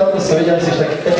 Yalnız söyleyeceğim işte.